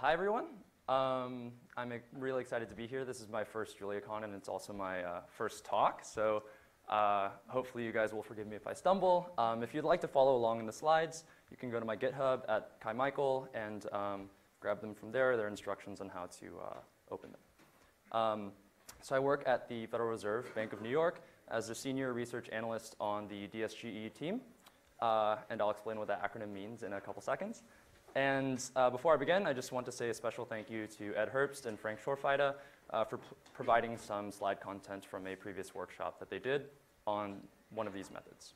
hi, everyone. Um, I'm really excited to be here. This is my first JuliaCon, and it's also my uh, first talk. So uh, hopefully you guys will forgive me if I stumble. Um, if you'd like to follow along in the slides, you can go to my GitHub at Cai Michael and um, grab them from there. There are instructions on how to uh, open them. Um, so I work at the Federal Reserve Bank of New York as a senior research analyst on the DSGE team. Uh, and I'll explain what that acronym means in a couple seconds. And uh, before I begin, I just want to say a special thank you to Ed Herbst and Frank Schorfheide uh, for providing some slide content from a previous workshop that they did on one of these methods.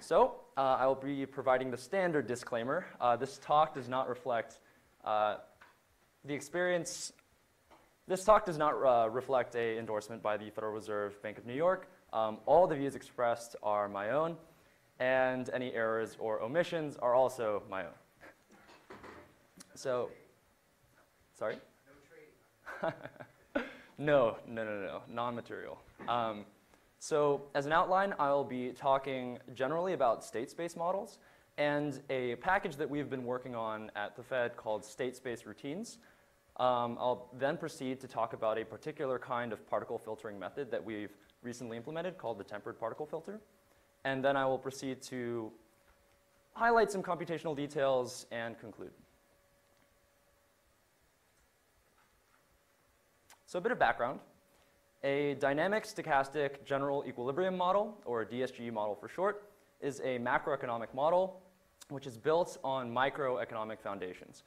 So uh, I will be providing the standard disclaimer. Uh, this talk does not reflect uh, the experience. This talk does not uh, reflect a endorsement by the Federal Reserve Bank of New York. Um, all the views expressed are my own and any errors or omissions are also my own. So, sorry? no, no, no, no, non-material. Um, so as an outline, I'll be talking generally about state space models and a package that we've been working on at the Fed called state space routines. Um, I'll then proceed to talk about a particular kind of particle filtering method that we've recently implemented called the tempered particle filter and then I will proceed to highlight some computational details and conclude. So a bit of background. A dynamic stochastic general equilibrium model, or DSGE model for short, is a macroeconomic model which is built on microeconomic foundations.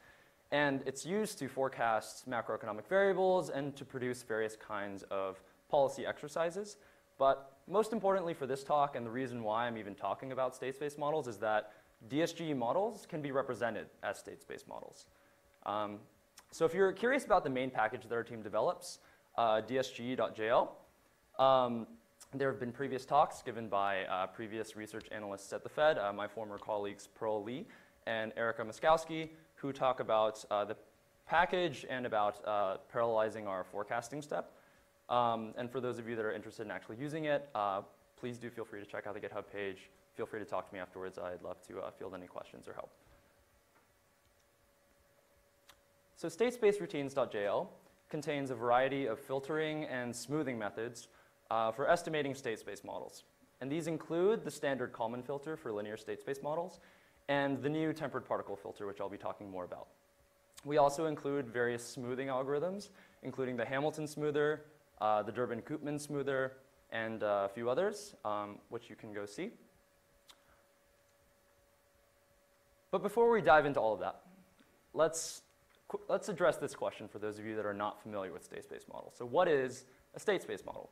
And it's used to forecast macroeconomic variables and to produce various kinds of policy exercises. But most importantly for this talk, and the reason why I'm even talking about state space models, is that DSGE models can be represented as state space models. Um, so if you're curious about the main package that our team develops, uh, dsge.jl, um, there have been previous talks given by uh, previous research analysts at the Fed, uh, my former colleagues Pearl Li and Erica Moszkowski, who talk about uh, the package and about uh, parallelizing our forecasting step. Um, and for those of you that are interested in actually using it, uh, please do feel free to check out the GitHub page. Feel free to talk to me afterwards. I'd love to uh, field any questions or help. So statespaceroutines.jl contains a variety of filtering and smoothing methods uh, for estimating state space models. And these include the standard Kalman filter for linear state space models and the new tempered particle filter, which I'll be talking more about. We also include various smoothing algorithms, including the Hamilton smoother, uh, the Durbin-Koopman smoother, and uh, a few others, um, which you can go see. But before we dive into all of that, let's, let's address this question for those of you that are not familiar with state space models. So what is a state space model?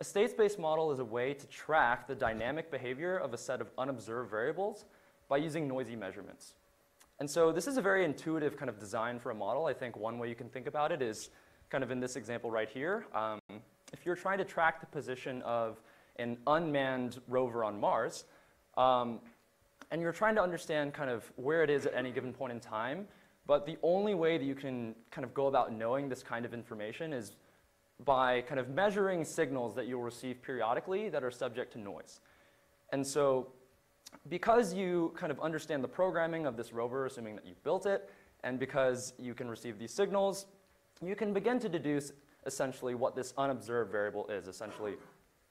A state space model is a way to track the dynamic behavior of a set of unobserved variables by using noisy measurements. And so this is a very intuitive kind of design for a model. I think one way you can think about it is kind of in this example right here, um, if you're trying to track the position of an unmanned rover on Mars, um, and you're trying to understand kind of where it is at any given point in time, but the only way that you can kind of go about knowing this kind of information is by kind of measuring signals that you'll receive periodically that are subject to noise. And so because you kind of understand the programming of this rover, assuming that you built it, and because you can receive these signals, you can begin to deduce essentially what this unobserved variable is, essentially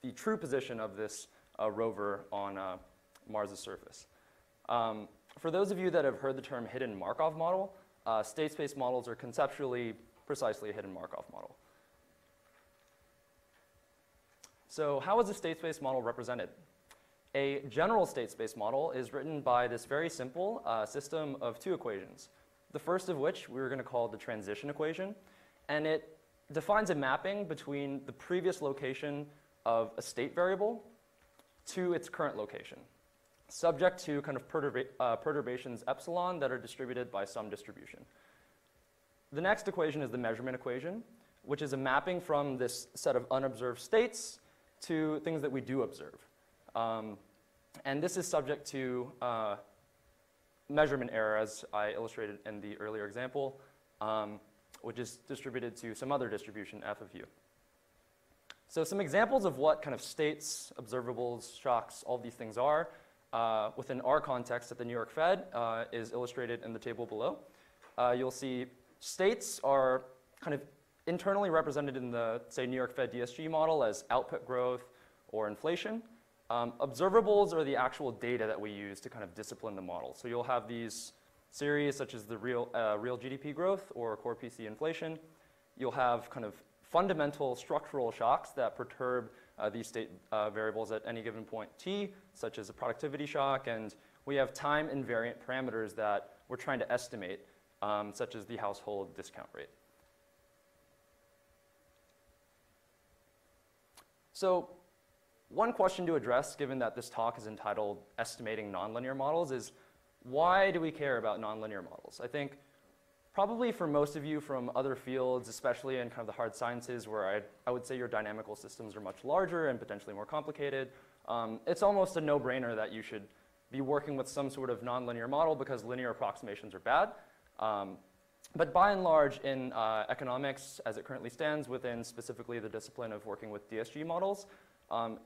the true position of this uh, rover on uh, Mars' surface. Um, for those of you that have heard the term hidden Markov model, uh, state space models are conceptually precisely a hidden Markov model. So how is a state space model represented? A general state space model is written by this very simple uh, system of two equations. The first of which we are going to call the transition equation and it defines a mapping between the previous location of a state variable to its current location, subject to kind of perturba uh, perturbations epsilon that are distributed by some distribution. The next equation is the measurement equation, which is a mapping from this set of unobserved states to things that we do observe. Um, and this is subject to uh, measurement error, as I illustrated in the earlier example. Um, which is distributed to some other distribution f of u. So some examples of what kind of states, observables, shocks, all these things are uh, within our context at the New York Fed uh, is illustrated in the table below. uh, you'll see states are kind of internally represented in the, say, New York Fed DSG model as output growth or inflation. Um, observables are the actual data that we use to kind of discipline the model. So you'll have these series such as the real, uh, real GDP growth or core PCE inflation. You'll have kind of fundamental structural shocks that perturb uh, these state uh, variables at any given point t, such as a productivity shock, and we have time invariant parameters that we're trying to estimate, um, such as the household discount rate. So one question to address, given that this talk is entitled Estimating Nonlinear Models, is why do we care about nonlinear models? I think probably for most of you from other fields, especially in kind of the hard sciences where I, I would say your dynamical systems are much larger and potentially more complicated, um, it's almost a no-brainer that you should be working with some sort of nonlinear model because linear approximations are bad. Um, but by and large, in uh, economics, as it currently stands within specifically the discipline of working with DSG models, um,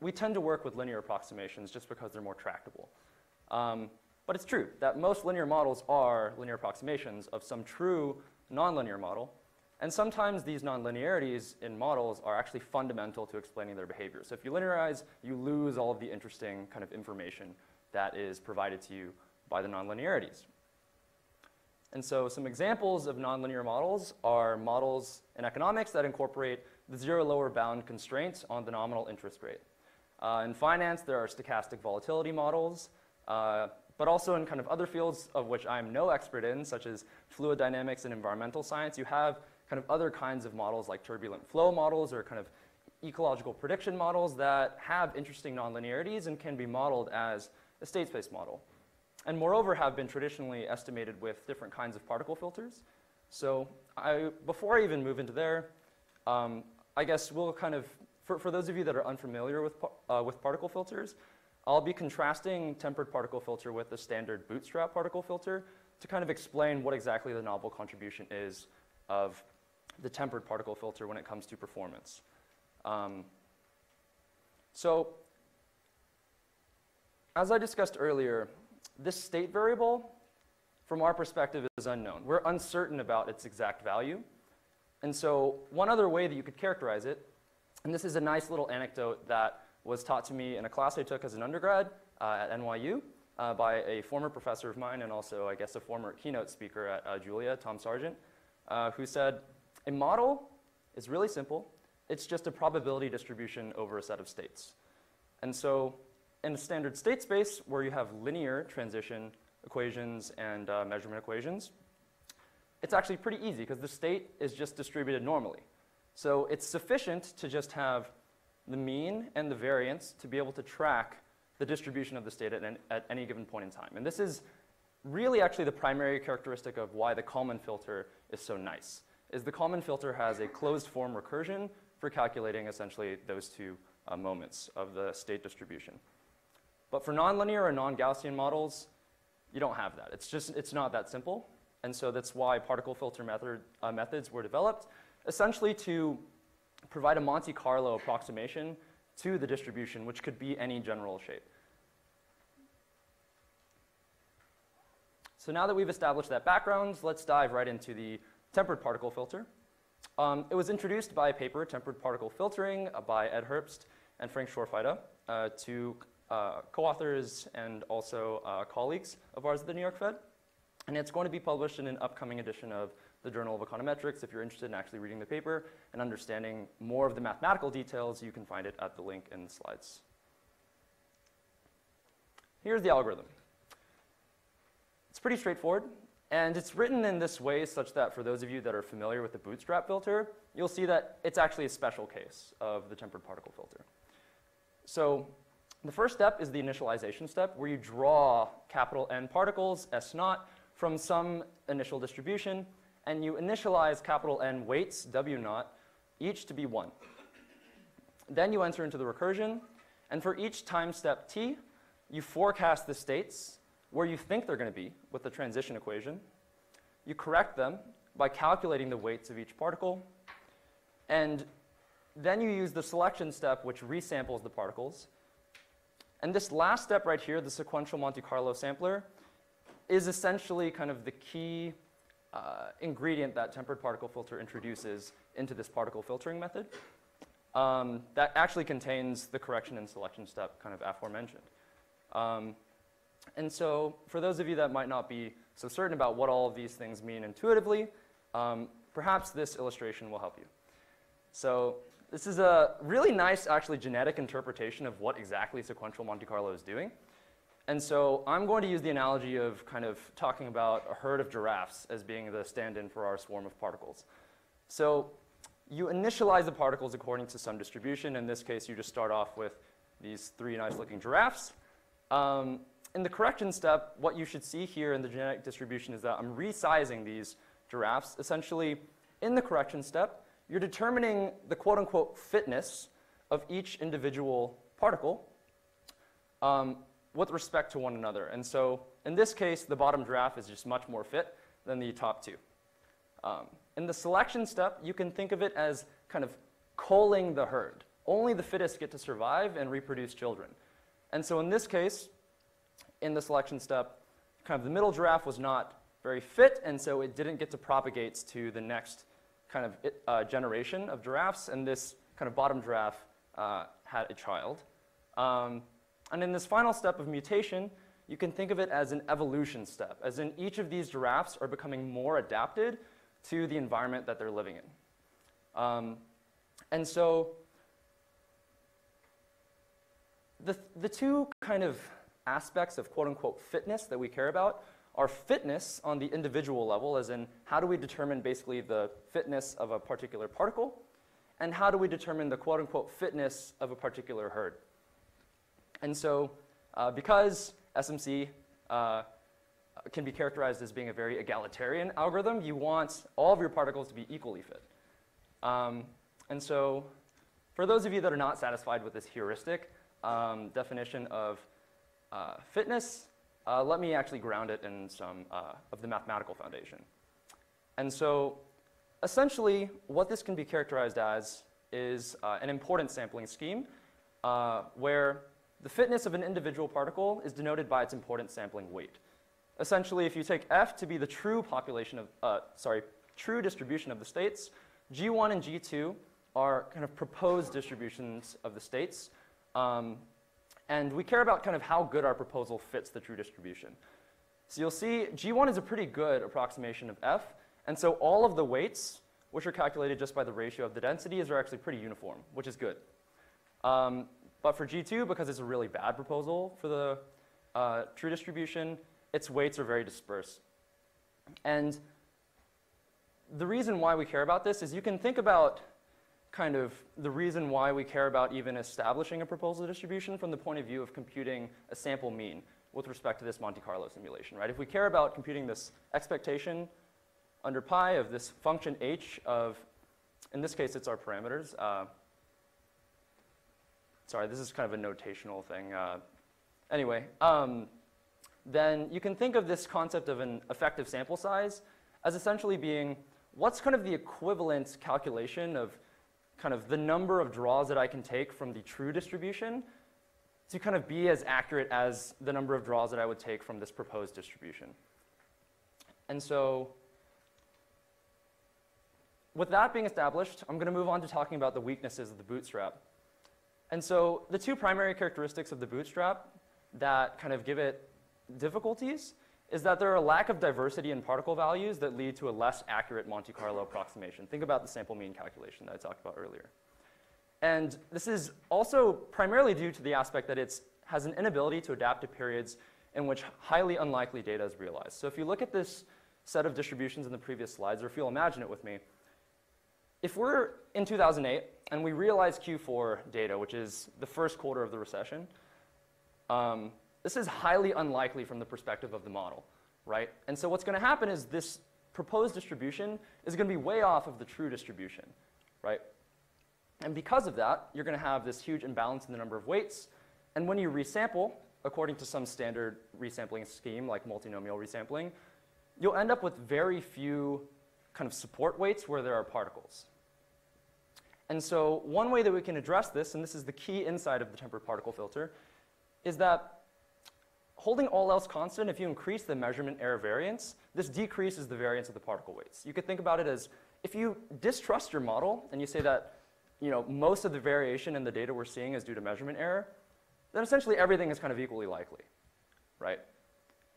we tend to work with linear approximations just because they're more tractable. Um, but it's true that most linear models are linear approximations of some true nonlinear model. And sometimes these nonlinearities in models are actually fundamental to explaining their behavior. So if you linearize, you lose all of the interesting kind of information that is provided to you by the nonlinearities. And so some examples of nonlinear models are models in economics that incorporate the zero lower bound constraints on the nominal interest rate. Uh, in finance, there are stochastic volatility models, uh, but also in kind of other fields of which I'm no expert in, such as fluid dynamics and environmental science, you have kind of other kinds of models like turbulent flow models or kind of ecological prediction models that have interesting nonlinearities and can be modeled as a state space model. And moreover, have been traditionally estimated with different kinds of particle filters. So I, before I even move into there, um, I guess we'll kind of for, for those of you that are unfamiliar with, uh, with particle filters, I'll be contrasting tempered particle filter with the standard bootstrap particle filter to kind of explain what exactly the novel contribution is of the tempered particle filter when it comes to performance. Um, so as I discussed earlier, this state variable, from our perspective, is unknown. We're uncertain about its exact value. And so one other way that you could characterize it and this is a nice little anecdote that was taught to me in a class I took as an undergrad uh, at NYU uh, by a former professor of mine and also, I guess, a former keynote speaker at uh, Julia, Tom Sargent, who said, a model is really simple. It's just a probability distribution over a set of states. And so in a standard state space where you have linear transition equations and uh, measurement equations, it's actually pretty easy because the state is just distributed normally. So it's sufficient to just have the mean and the variance to be able to track the distribution of the state at, at any given point in time. And this is really actually the primary characteristic of why the Kalman filter is so nice, is the Kalman filter has a closed form recursion for calculating essentially those two uh, moments of the state distribution. But for nonlinear or non-Gaussian models, you don't have that. It's just, it's not that simple. And so that's why particle filter method, uh, methods were developed essentially to provide a Monte Carlo approximation to the distribution, which could be any general shape. So now that we've established that background, let's dive right into the tempered particle filter. Um, it was introduced by a paper, Tempered Particle Filtering, uh, by Ed Herbst and Frank Schorfheide, uh, two uh, co-authors and also uh, colleagues of ours at the New York Fed. And it's going to be published in an upcoming edition of the Journal of Econometrics. If you're interested in actually reading the paper and understanding more of the mathematical details, you can find it at the link in the slides. Here's the algorithm. It's pretty straightforward, and it's written in this way such that for those of you that are familiar with the bootstrap filter, you'll see that it's actually a special case of the tempered particle filter. So the first step is the initialization step, where you draw capital N particles, S naught, from some initial distribution, and you initialize capital N weights, W naught, each to be 1. Then you enter into the recursion, and for each time step t, you forecast the states where you think they're going to be with the transition equation. You correct them by calculating the weights of each particle, and then you use the selection step, which resamples the particles. And this last step right here, the sequential Monte Carlo sampler, is essentially kind of the key uh, ingredient that tempered particle filter introduces into this particle filtering method um, that actually contains the correction and selection step kind of aforementioned. Um, and so for those of you that might not be so certain about what all of these things mean intuitively, um, perhaps this illustration will help you. So this is a really nice, actually, genetic interpretation of what exactly sequential Monte Carlo is doing. And so I'm going to use the analogy of kind of talking about a herd of giraffes as being the stand-in for our swarm of particles. So you initialize the particles according to some distribution. In this case, you just start off with these three nice-looking giraffes. Um, in the correction step, what you should see here in the genetic distribution is that I'm resizing these giraffes. Essentially, in the correction step, you're determining the quote-unquote fitness of each individual particle um, with respect to one another. And so in this case, the bottom giraffe is just much more fit than the top two. Um, in the selection step, you can think of it as kind of culling the herd. Only the fittest get to survive and reproduce children. And so in this case, in the selection step, kind of the middle giraffe was not very fit, and so it didn't get to propagate to the next kind of uh, generation of giraffes, and this kind of bottom giraffe uh, had a child. Um, and in this final step of mutation, you can think of it as an evolution step, as in each of these giraffes are becoming more adapted to the environment that they're living in. Um, and so the, the two kind of aspects of quote unquote fitness that we care about are fitness on the individual level, as in how do we determine basically the fitness of a particular particle, and how do we determine the quote unquote fitness of a particular herd. And so, uh, because SMC uh, can be characterized as being a very egalitarian algorithm, you want all of your particles to be equally fit. Um, and so, for those of you that are not satisfied with this heuristic um, definition of uh, fitness, uh, let me actually ground it in some uh, of the mathematical foundation. And so, essentially, what this can be characterized as is uh, an importance sampling scheme where the fitness of an individual particle is denoted by its importance sampling weight. Essentially, if you take F to be the true population of, uh, sorry, true distribution of the states, G1 and G2 are kind of proposed distributions of the states. Um, and we care about kind of how good our proposal fits the true distribution. So you'll see G1 is a pretty good approximation of F. And so all of the weights, which are calculated just by the ratio of the densities, are actually pretty uniform, which is good. Um, but for G2, because it's a really bad proposal for the uh, true distribution, its weights are very dispersed. And the reason why we care about this is you can think about kind of the reason why we care about even establishing a proposal distribution from the point of view of computing a sample mean with respect to this Monte Carlo simulation, right? If we care about computing this expectation under pi of this function h of, in this case, it's our parameters. Uh, sorry, this is kind of a notational thing. Uh, anyway, um, then you can think of this concept of an effective sample size as essentially being what's kind of the equivalent calculation of kind of the number of draws that I can take from the true distribution to kind of be as accurate as the number of draws that I would take from this proposed distribution. And so with that being established, I'm going to move on to talking about the weaknesses of the bootstrap. And so the two primary characteristics of the bootstrap that kind of give it difficulties is that there are a lack of diversity in particle values that lead to a less accurate Monte Carlo approximation. Think about the sample mean calculation that I talked about earlier. And this is also primarily due to the aspect that it has an inability to adapt to periods in which highly unlikely data is realized. So if you look at this set of distributions in the previous slides, or if you'll imagine it with me, if we're in 2008 and we realize Q4 data, which is the first quarter of the recession, um, this is highly unlikely from the perspective of the model, right? And so what's going to happen is this proposed distribution is going to be way off of the true distribution, right? And because of that, you're going to have this huge imbalance in the number of weights. And when you resample, according to some standard resampling scheme like multinomial resampling, you'll end up with very few kind of support weights where there are particles. And so one way that we can address this, and this is the key inside of the tempered particle filter, is that holding all else constant, if you increase the measurement error variance, this decreases the variance of the particle weights. You could think about it as if you distrust your model and you say that you know, most of the variation in the data we're seeing is due to measurement error, then essentially everything is kind of equally likely, right?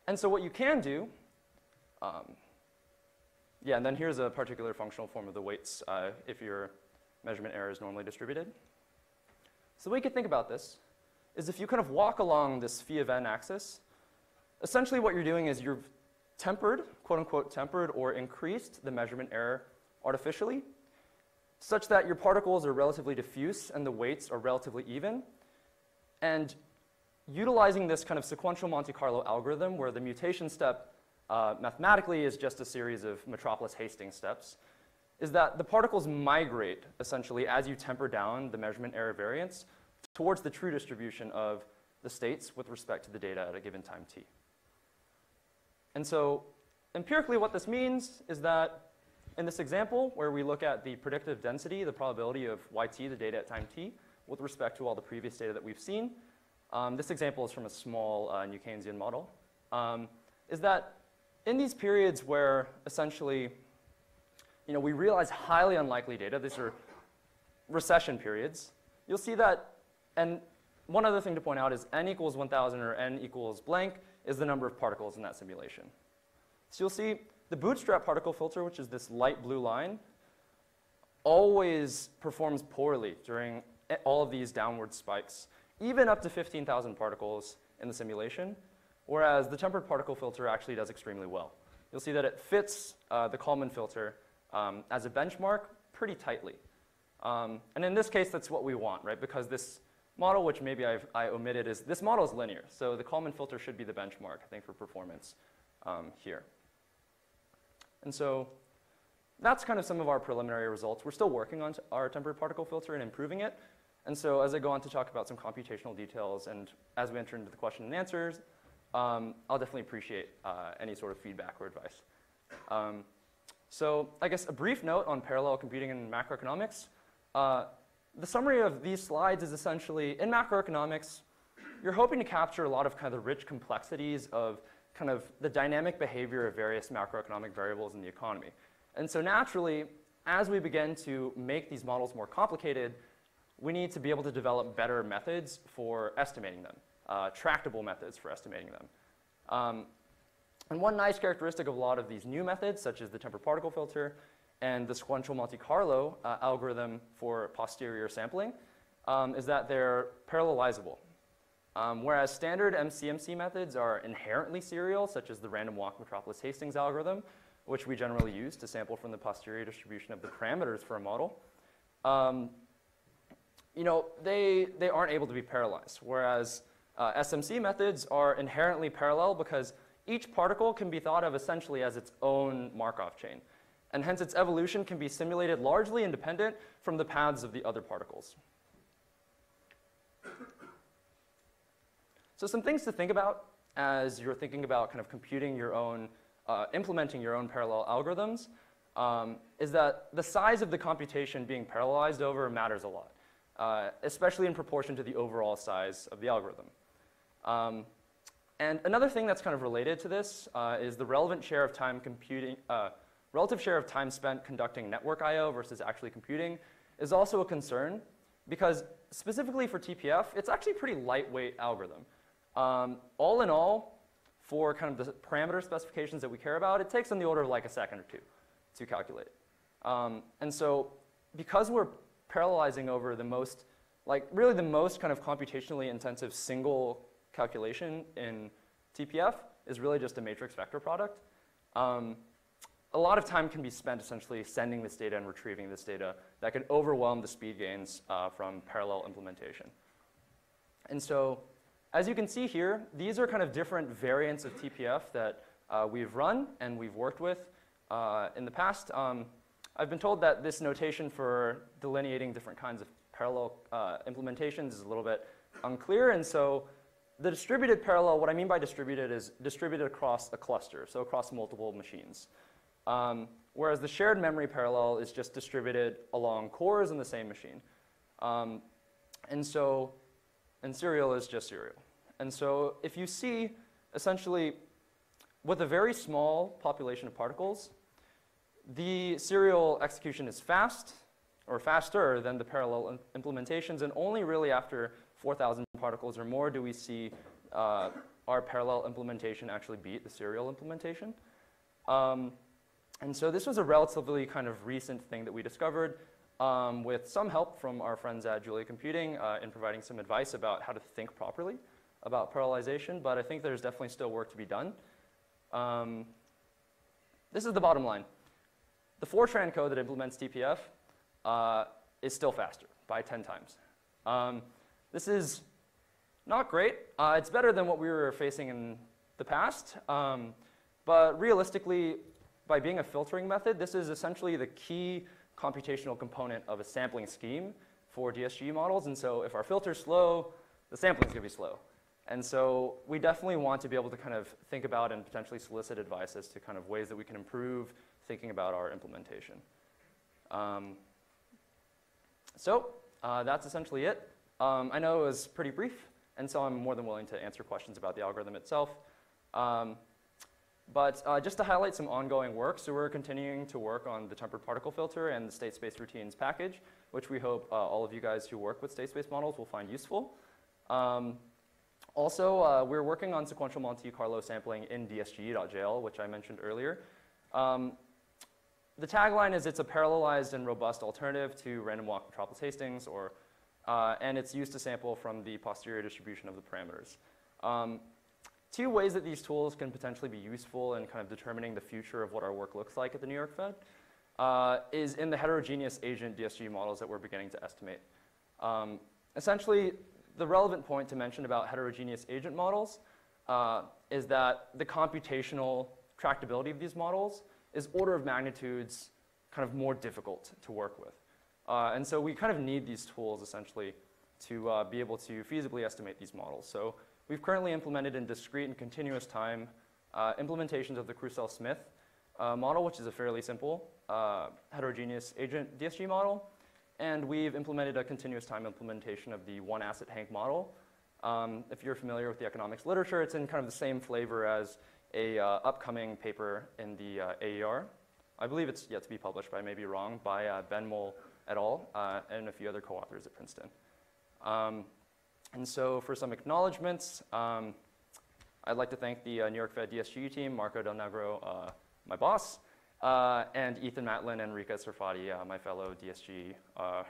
And so what you can do, um, yeah, and then here's a particular functional form of the weights uh, if your measurement error is normally distributed. So the way you could think about this is if you kind of walk along this phi of n axis, essentially what you're doing is you've tempered, quote unquote tempered, or increased the measurement error artificially, such that your particles are relatively diffuse and the weights are relatively even. And utilizing this kind of sequential Monte Carlo algorithm where the mutation step uh, mathematically is just a series of Metropolis Hastings steps, is that the particles migrate essentially as you temper down the measurement error variance towards the true distribution of the states with respect to the data at a given time t. And so empirically what this means is that in this example where we look at the predictive density, the probability of yt, the data at time t, with respect to all the previous data that we've seen, um, this example is from a small uh, New Keynesian model, um, is that in these periods where essentially you know, we realize highly unlikely data, these are recession periods, you'll see that, and one other thing to point out is n equals 1,000 or n equals blank is the number of particles in that simulation. So you'll see the bootstrap particle filter, which is this light blue line, always performs poorly during all of these downward spikes, even up to 15,000 particles in the simulation, whereas the tempered particle filter actually does extremely well. You'll see that it fits uh, the Kalman filter um, as a benchmark pretty tightly. Um, and in this case, that's what we want, right? Because this model, which maybe I've, i omitted, is this model is linear. So the Kalman filter should be the benchmark, I think, for performance um, here. And so that's kind of some of our preliminary results. We're still working on our tempered particle filter and improving it. And so as I go on to talk about some computational details and as we enter into the question and answers, um, I'll definitely appreciate uh, any sort of feedback or advice. Um, so I guess a brief note on parallel computing and macroeconomics. Uh, the summary of these slides is essentially, in macroeconomics, you're hoping to capture a lot of kind of the rich complexities of kind of the dynamic behavior of various macroeconomic variables in the economy. And so naturally, as we begin to make these models more complicated, we need to be able to develop better methods for estimating them, uh, tractable methods for estimating them. Um, and one nice characteristic of a lot of these new methods, such as the tempered particle filter and the sequential Monte Carlo uh, algorithm for posterior sampling, um, is that they're parallelizable. Um, whereas standard MCMC methods are inherently serial, such as the random walk Metropolis Hastings algorithm, which we generally use to sample from the posterior distribution of the parameters for a model, um, you know, they, they aren't able to be parallelized. Whereas uh, SMC methods are inherently parallel because each particle can be thought of essentially as its own Markov chain. And hence its evolution can be simulated largely independent from the paths of the other particles. So some things to think about as you're thinking about kind of computing your own, uh, implementing your own parallel algorithms, um, is that the size of the computation being parallelized over matters a lot, uh, especially in proportion to the overall size of the algorithm. Um, and another thing that's kind of related to this uh, is the relevant share of time computing, uh, relative share of time spent conducting network I.O. versus actually computing is also a concern because specifically for TPF, it's actually a pretty lightweight algorithm. Um, all in all, for kind of the parameter specifications that we care about, it takes on the order of like a second or two to calculate. Um, and so because we're parallelizing over the most, like really the most kind of computationally intensive single calculation in TPF is really just a matrix vector product. Um, a lot of time can be spent essentially sending this data and retrieving this data that can overwhelm the speed gains uh, from parallel implementation. And so as you can see here, these are kind of different variants of TPF that uh, we've run and we've worked with uh, in the past. Um, I've been told that this notation for delineating different kinds of parallel uh, implementations is a little bit unclear, and so the distributed parallel, what I mean by distributed is distributed across a cluster, so across multiple machines. Um, whereas the shared memory parallel is just distributed along cores in the same machine. Um, and so, and serial is just serial. And so if you see essentially, with a very small population of particles, the serial execution is fast, or faster than the parallel implementations, and only really after 4,000 particles or more do we see uh, our parallel implementation actually beat the serial implementation. Um, and so this was a relatively kind of recent thing that we discovered um, with some help from our friends at Julia Computing uh, in providing some advice about how to think properly about parallelization, but I think there's definitely still work to be done. Um, this is the bottom line. The Fortran code that implements TPF uh, is still faster by 10 times. Um, this is not great. Uh, it's better than what we were facing in the past, um, but realistically, by being a filtering method, this is essentially the key computational component of a sampling scheme for DSG models. And so if our filter's slow, the sampling is going to be slow. And so we definitely want to be able to kind of think about and potentially solicit advice as to kind of ways that we can improve thinking about our implementation. Um, so uh, that's essentially it. Um, I know it was pretty brief, and so I'm more than willing to answer questions about the algorithm itself. Um, but uh, just to highlight some ongoing work, so we're continuing to work on the tempered particle filter and the state space routines package, which we hope uh, all of you guys who work with state space models will find useful. Um, also, uh, we're working on sequential Monte Carlo sampling in dsge.jl, which I mentioned earlier. Um, the tagline is it's a parallelized and robust alternative to random walk Metropolis Hastings, or, uh, and it's used to sample from the posterior distribution of the parameters. Um, two ways that these tools can potentially be useful in kind of determining the future of what our work looks like at the New York Fed uh, is in the heterogeneous agent DSG models that we're beginning to estimate. Um, essentially, the relevant point to mention about heterogeneous agent models uh, is that the computational tractability of these models is order of magnitudes kind of more difficult to work with. Uh, and so we kind of need these tools essentially to uh, be able to feasibly estimate these models. So we've currently implemented in discrete and continuous time uh, implementations of the Krusell-Smith uh, model, which is a fairly simple uh, heterogeneous agent DSG model. And we've implemented a continuous time implementation of the one asset Hank model. Um, if you're familiar with the economics literature, it's in kind of the same flavor as a uh, upcoming paper in the AER. I believe it's yet to be published, but I may be wrong, by Ben Moll et al. Uh, and a few other co-authors at Princeton. Um, and so for some acknowledgments, um, I'd like to thank the uh, New York Fed DSG team, Marco Del Negro, uh, my boss, and Ethan Matlin and Reca Sarfati, my fellow DSG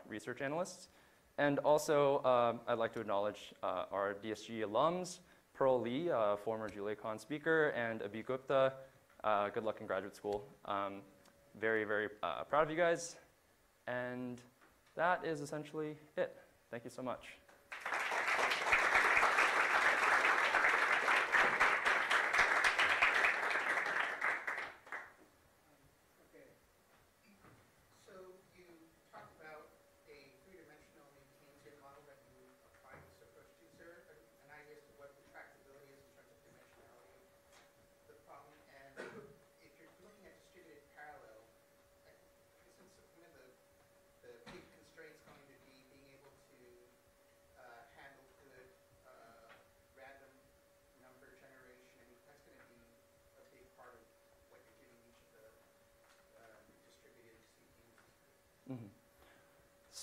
research analysts. And also, I'd like to acknowledge our DSG alums, Pearl Li, uh, former JuliaCon speaker, and Abhi Gupta. Uh, good luck in graduate school. Um, very, very uh, proud of you guys. And that is essentially it. Thank you so much.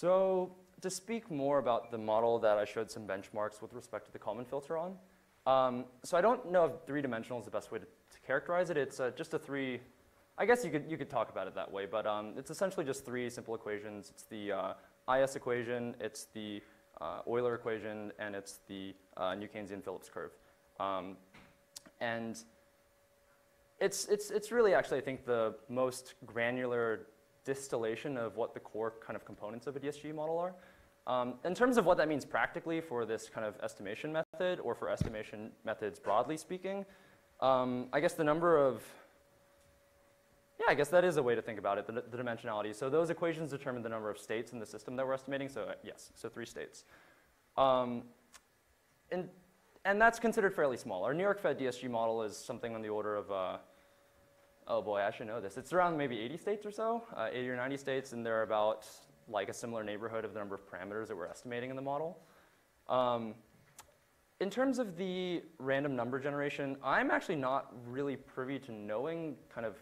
So to speak more about the model that I showed some benchmarks with respect to the Kalman filter on, um, so I don't know if three-dimensional is the best way to, to characterize it. It's uh, just a three, I guess you could, you could talk about it that way, but um, it's essentially just three simple equations. It's the uh, IS equation, it's the uh, Euler equation, and it's the uh, New Keynesian Phillips curve. Um, and it's, it's, it's really actually, I think, the most granular distillation of what the core kind of components of a DSG model are. Um, in terms of what that means practically for this kind of estimation method or for estimation methods broadly speaking, um, I guess the number of, yeah, I guess that is a way to think about it, the, the, dimensionality. So those equations determine the number of states in the system that we're estimating. So uh, yes, so three states. Um, and, and that's considered fairly small. Our New York Fed DSG model is something on the order of uh, oh boy, I should know this. It's around maybe 80 states or so, uh, 80 or 90 states, and they're about like a similar neighborhood of the number of parameters that we're estimating in the model. Um, In terms of the random number generation, I'm actually not really privy to knowing kind of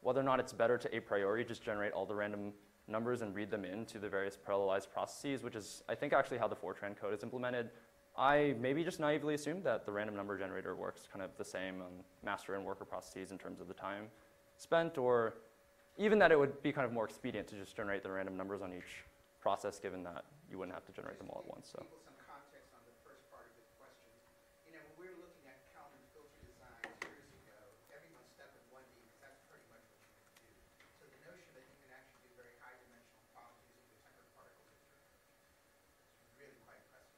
whether or not it's better to a priori just generate all the random numbers and read them into the various parallelized processes, which is, I think, actually how the Fortran code is implemented. I maybe just naively assumed that the random number generator works kind of the same on master and worker processes in terms of the time spent, or even that it would be kind of more expedient to just generate the random numbers on each process, given that you wouldn't have to generate them all at once. So. People some context on the first part of the question. You know, when we were looking at Kalman filter designs years ago, everyone stepped in one D because that's pretty much what you can do. So the notion that you can actually do very high dimensional problems using the tempered particle picture is really quite impressive.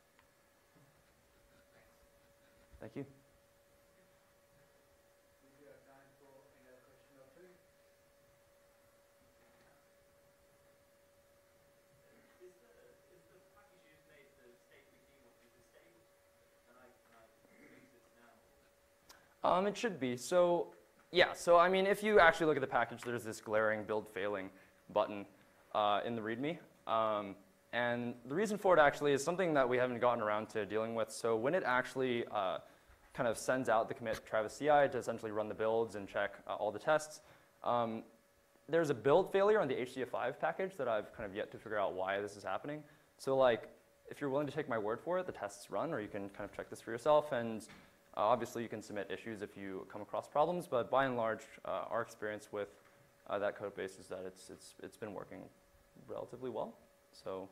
Thanks. Thank you. We have time for another question or two. Is the, is the package you just made, the state routine one, is it stable? Can I, can I use this now? Um, it should be. So, yeah, so I mean, if you actually look at the package, there's this glaring build failing button uh, in the README. Um, and the reason for it actually is something that we haven't gotten around to dealing with. So when it actually uh, kind of sends out the commit Travis CI to essentially run the builds and check uh, all the tests, um, there's a build failure on the HDF5 package that I've kind of yet to figure out why this is happening. So like, if you're willing to take my word for it, the tests run, or you can kind of check this for yourself. And uh, obviously, you can submit issues if you come across problems. But by and large, uh, our experience with uh, that code base is that it's, it's, it's been working relatively well. So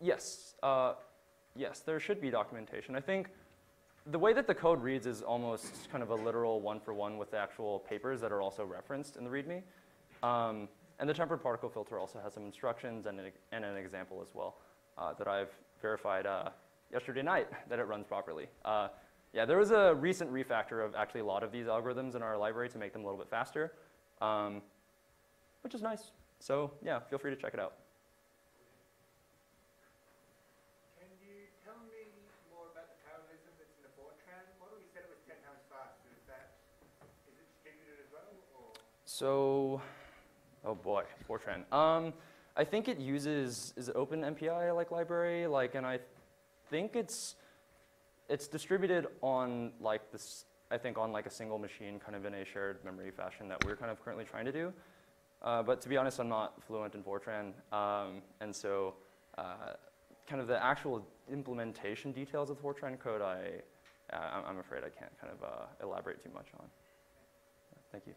yes, uh, yes, there should be documentation. I think the way that the code reads is almost kind of a literal one for one with the actual papers that are also referenced in the README. Um, and the tempered particle filter also has some instructions and an, and an example as well uh, that I've verified uh, yesterday night that it runs properly. Uh, yeah, there was a recent refactor of actually a lot of these algorithms in our library to make them a little bit faster, um, which is nice. So yeah, feel free to check it out. Can you tell me more about the parallelism that's in the Fortran model? You said it was ten times faster. Is that, is it distributed as well, or? So, oh boy, Fortran. Um, I think it uses is it Open MPI like library like, and I think it's it's distributed on like this. I think on like a single machine, kind of in a shared memory fashion that we're kind of currently trying to do. Uh, but to be honest, I'm not fluent in Fortran, um, and so uh, kind of the actual implementation details of Fortran code, I uh, I'm- afraid I can't kind of uh, elaborate too much on. Thank you.